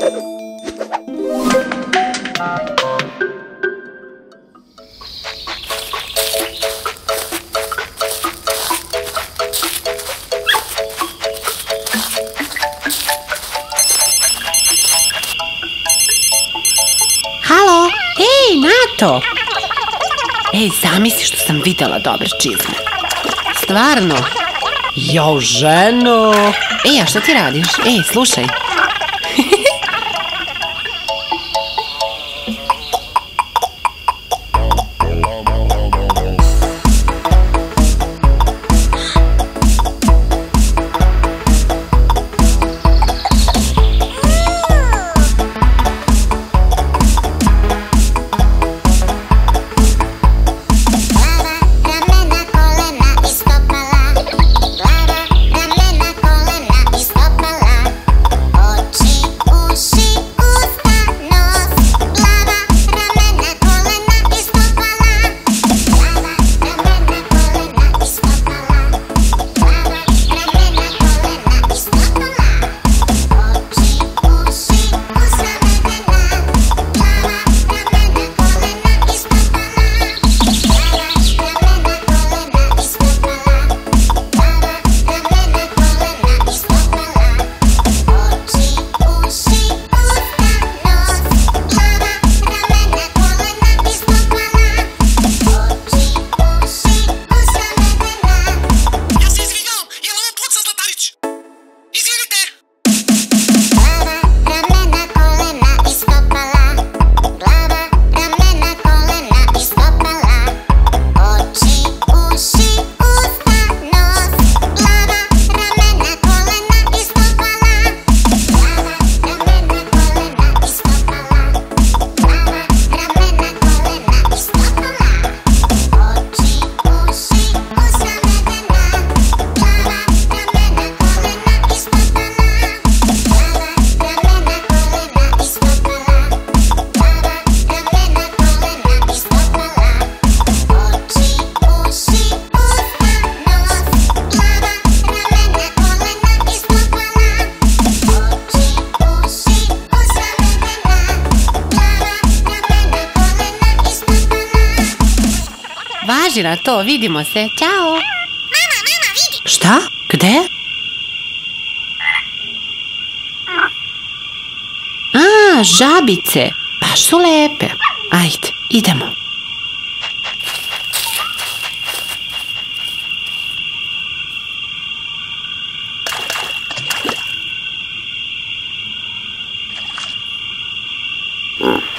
Halo, ej, Nato! Ej, zamisli što sam videla dobre čizme. Stvarno. Jo, ženo! Ej, a što ti radiš? Ej, slušaj, no, no. Važi na to, vidimo se. Ćao. Mama, mama, vidi. Šta? Gde? A, žabice. Baš su lepe. Ajde, idemo. Mm.